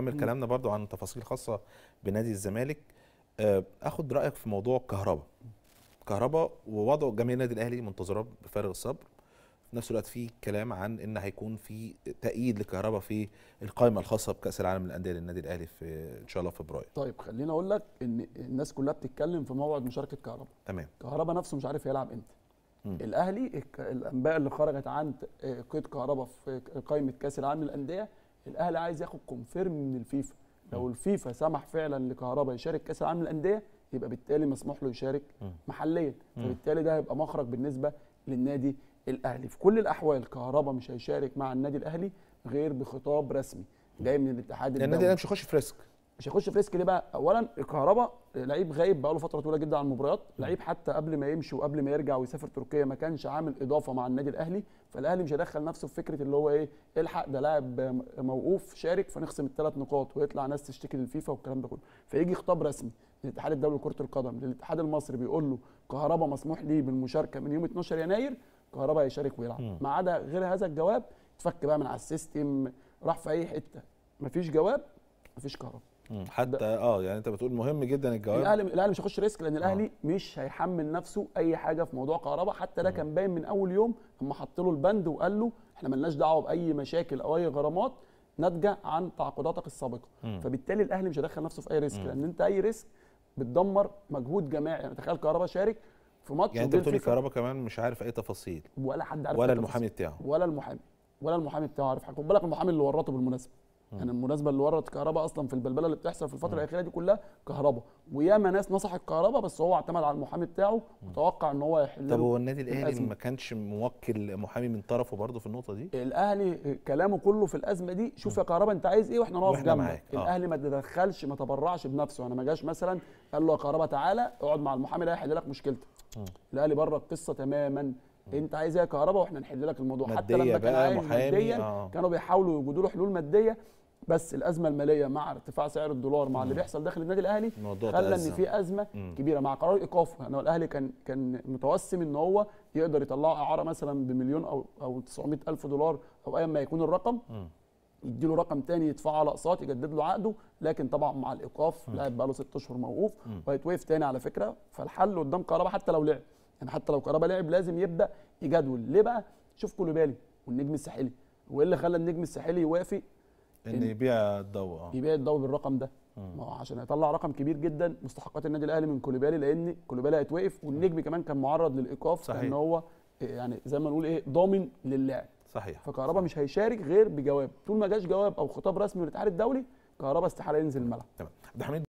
نكمل كلامنا برضو عن تفاصيل خاصة بنادي الزمالك. آه، آخد رأيك في موضوع كهربا كهربا ووضع جماهير النادي الأهلي منتظراه بفارغ الصبر. في نفس الوقت في كلام عن إن هيكون في تأييد لكهربا في القائمة الخاصة بكأس العالم للأندية للنادي الأهلي في إن شاء الله فبراير. طيب خليني أقول لك إن الناس كلها بتتكلم في موعد مشاركة كهربا تمام. كهربا نفسه مش عارف يلعب إمتى. الأهلي الأنباء اللي خرجت عن قيد كهربا في قائمة كأس العالم للأندية الاهلي عايز ياخد confirm من الفيفا. لو الفيفا سمح فعلا لكهربا يشارك كأس العالم للأندية يبقى بالتالي مسموح له يشارك. محليا. فبالتالي ده هيبقى مخرج بالنسبة للنادي الأهلي. في كل الأحوال كهربا مش هيشارك مع النادي الأهلي غير بخطاب رسمي جاي من الاتحاد لأن النادي الدولي. الاهلي مش هيخش في risk. مش هيخش في risk ليه بقى؟ اولا كهربا لعيب غايب بقاله فترة طويلة جدا عن المباريات، لعيب حتى قبل ما يمشي وقبل ما يرجع ويسافر تركيا ما كانش عامل إضافة مع النادي الأهلي، فالأهلي مش هيدخل نفسه في فكرة اللي هو إيه الحق ده لاعب موقوف شارك فنخصم الثلاث نقاط ويطلع ناس تشتكي للفيفا والكلام ده كله، فيجي خطاب رسمي للاتحاد الدولي لكرة القدم للاتحاد المصري بيقول له كهرباء مسموح ليه بالمشاركة من يوم 12 يناير كهرباء هيشارك ويلعب،. ما عدا غير هذا الجواب اتفك بقى من على ال system راح في أي حتة مفيش جواب مفيش كهرباء. حتى آه يعني انت بتقول مهم جدا الجواب. الاهلي الأهلي مش هيخش risk لأن الأهلي مش هيحمل نفسه أي حاجة في موضوع كهرباء. حتى ده كان باين من أول يوم اما حط له البند وقال له إحنا ملناش دعوة بأي مشاكل أو أي غرامات ناتجة عن تعاقداتك السابقة. مم. فبالتالي الأهلي مش هيدخل نفسه في أي risk مم. لأن أنت أي risk بتدمر مجهود جماعي. يعني تخيل كهرباء شارك في ماتش يعني أنت وجه بتقولي الفيفا كهربا كمان مش عارف أي تفاصيل. ولا حد عارف ولا المحامي. بتاعه. ولا المحامي ولا المحامي بتاعه عارف حاجة. خد بالك المحامي اللي ورطه بالمناسبة. يعني المناسبة اللي ورط كهرباء أصلا في البلبلة اللي بتحصل في الفترة الأخيرة دي كلها كهرباء. وياما ناس نصحت كهرباء بس هو اعتمد على المحامي بتاعه وتوقع إن هو يحل طب هو النادي الأهلي. ما كانش موكل محامي من طرفه برضه في النقطة دي؟ الأهلي كلامه كله في الأزمة دي شوف يا كهرباء أنت عايز إيه وإحنا نقف جنبك. آه. الأهلي ما تدخلش ما تبرعش بنفسه. يعني ما جاش مثلا قال له يا كهرباء تعالى اقعد مع المحامي ده هيحل لك مشكلتك. الأهلي بره القصة تماما. انت عايز إيه يا كهرباء؟ وإحنا نحل لك الموضوع. حتى لما كان عايز ماديا آه. كانوا بيحاولوا يوجدوا له حلول مادية. بس الأزمة المالية مع ارتفاع سعر الدولار مع اللي بيحصل داخل النادي الأهلي خلى إن. في أزمة مم. كبيرة مع قرار إيقافه. يعني الأهلي كان كان متوسم إن هو يقدر يطلعه إعارة مثلا بمليون أو أو 900 ألف دولار أو ايا ما يكون الرقم. يديله رقم تاني يدفعه على أقساط يجدد له عقده. لكن طبعا مع الإيقاف لاعب بقى له ست أشهر موقوف. وهيتوقف تاني على فكرة. فالحل قدام كهربا حتى لو لعب. يعني حتى لو كهربا لعب لازم يبدأ يجدول. ليه بقى؟ شوف كولوبالي والنجم الساحلي. وايه اللي خلى النجم الساحلي يوافق؟ إن يبيع الضوء آه. يبيع الضوء بالرقم ده. ما هو عشان يطلع رقم كبير جدا مستحقات النادي الأهلي من كولوبالي لأن كولوبالي هيتوقف والنجم كمان كان معرض للإيقاف صحيح. لأن هو يعني زي ما نقول إيه ضامن للاعب. صحيح. فكهربا مش هيشارك غير بجواب. طول ما جاش جواب أو خطاب رسمي من الاتحاد الدولي كهربا استحالة ينزل الملعب. تمام. عبد الحميد